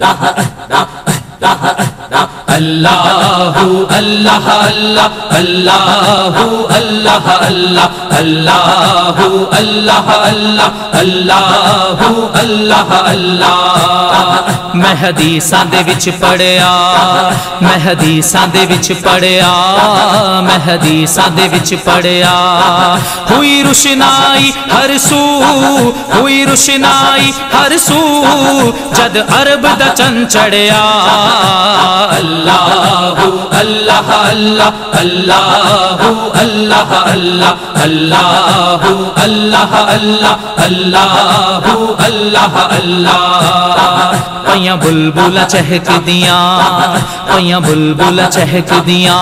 da da da da da اللہ اللہ اللہ اللہ اللہ اللہ اللہ اللہ اللہ اللہ اللہ اللہ میں حدیثاں دے وچ پڑھیا میں حدیثاں دے وچ پڑھیا میں حدیثاں دے وچ پڑھیا۔ ہوئی روشنائی ہر سو ہوئی روشنائی ہر سو جد عرب دا چن چڑھیا۔ اللہ اللہ اللہ اللہ اللہ اللہ اللہ اللہ اللہ اللہ اللہ اللہ پیاں بلبل چہک دیاں پیاں بلبل چہک دیاں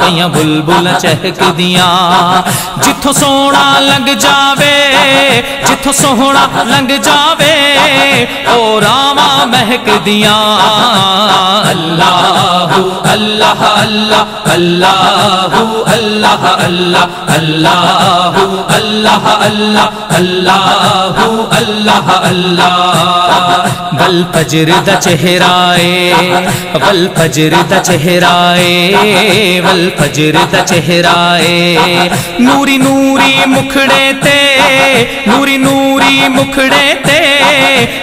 پیاں بلبل چہک دیاں جتھوں سونا لنگ جاوے سونا لنگ جاوے او راما مہک دیا اللہ اللہ اللہ اللہ اللہ اللہ اللہ اللہ اللہ اللہ اللہ اللہ بل پجر دا چہرائے بل پجر دا چہرائے بل پجر دا چہرائے نوری نوری مکھڑے تے نوری نوری نوری مکھڑے تے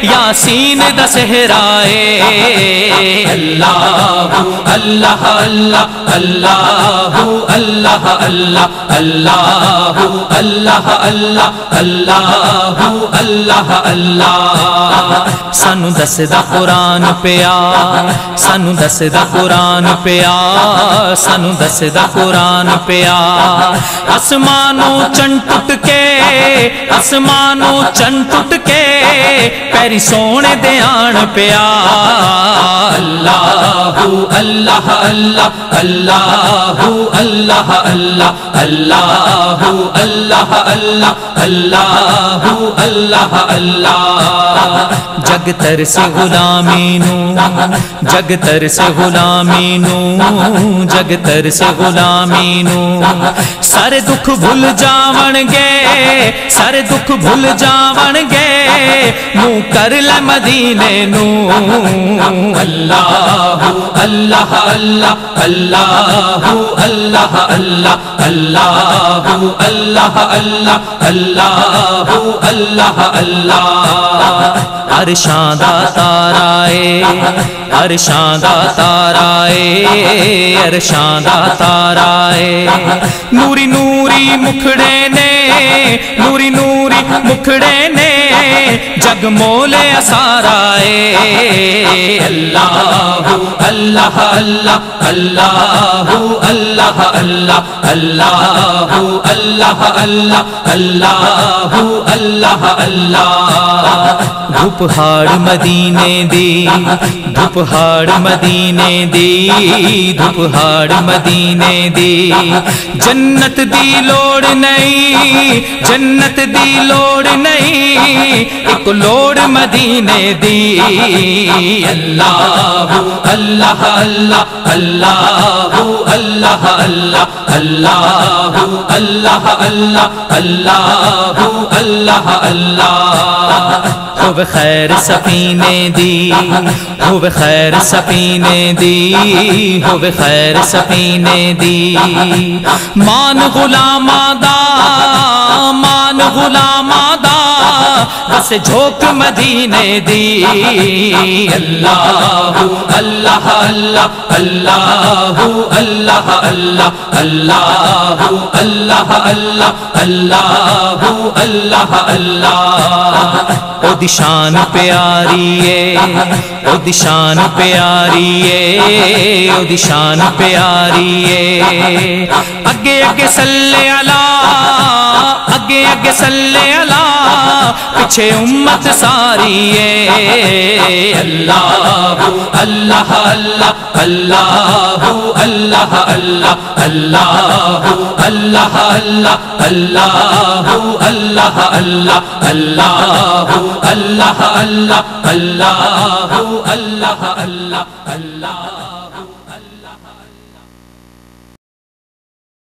یاسین دا سہرائے اللہ اللہ اللہ اللہ اللہ اللہ اللہ اللہ اللہ اللہ اللہ اللہ سانو دسدا قرآن پیا سانو دسدا قرآن پیا سانو دسدا قرآن پیا آسمانوں چن ٹوٹ کے ਨੂੰ ਚੰਨ ਟੁੱਟ ਕੇ ਪੈਰੀ ਸੋਹਣੇ ਦੇ ਆਣ ਪਿਆ। ਅੱਲਾਹੂ ਅੱਲਾਹ ਅੱਲਾਹ ਅੱਲਾਹੂ ਅੱਲਾਹ ਅੱਲਾਹ ਅੱਲਾਹੂ ਅੱਲਾਹ ਅੱਲਾਹ ਅੱਲਾਹੂ ਅੱਲਾਹ ਅੱਲਾਹ। ਜਗ ਤਰਸ ਗੁਲਾਮੀ ਨੂੰ ਜਗ ਤਰਸ ਗੁਲਾਮੀ ਨੂੰ ਜਗ ਤਰਸ ਗੁਲਾਮੀ ਨੂੰ। ਸਾਰੇ ਦੁੱਖ ਭੁੱਲ ਜਾਵਣਗੇ ਸਾਰੇ ਦੁੱਖ ਭੁੱਲ بھول جاون گے منہ کر لے مدینے نو اللہ اللہ اللہ اللہ اللہ اللہ اللہ اللہ اللہ اللہ اللہ اللہ عرشاں دا تارائے عرشاں دا تارائے عرشاں دا تارائے نوری نور نوری مکھڑے نے نوری نوری مکھڑے نے جگ مولے اسارائے اللہ اللہ اللہ اللہ اللہ اللہ اللہ اللہ اللہ اللہ اللہ اللہ دھوپ ہاڑ مدینے دی دھوپ ہاڑ مدینے دی دھوپ ہاڑ مدینے دی جنت دی لوڑ نہیں جنت دی لوڑ نہیں ایک لوڑ مدینے دی اللہ اللہ اللہ اللہ اللہ اللہ اللہ اللہ اللہ اللہ اللہ اللہ ہو خیر سفینے دی، ہو خیر سفینے دی، ہو خیر سفینے دی۔ مان غلام دا مان غلام دا بس جھوک مدینے دی اللہ اللہ اللہ اللہ اللہ اللہ اللہ اللہ اللہ اللہ اللہ اللہ او دشان پیاری ہے او دشان پیاری ہے او دشان پیاری ہے اگے اگے صلی اللہ اگے اگے صلی اللہ پیچھے امت ساری ہے اللہ اللہ اللہ اللہ اللہ اللہ اللہ اللہ اللہ اللہ اللہ اللہ اللہ اللہ اللہ اللہ اللہ اللہ اللہ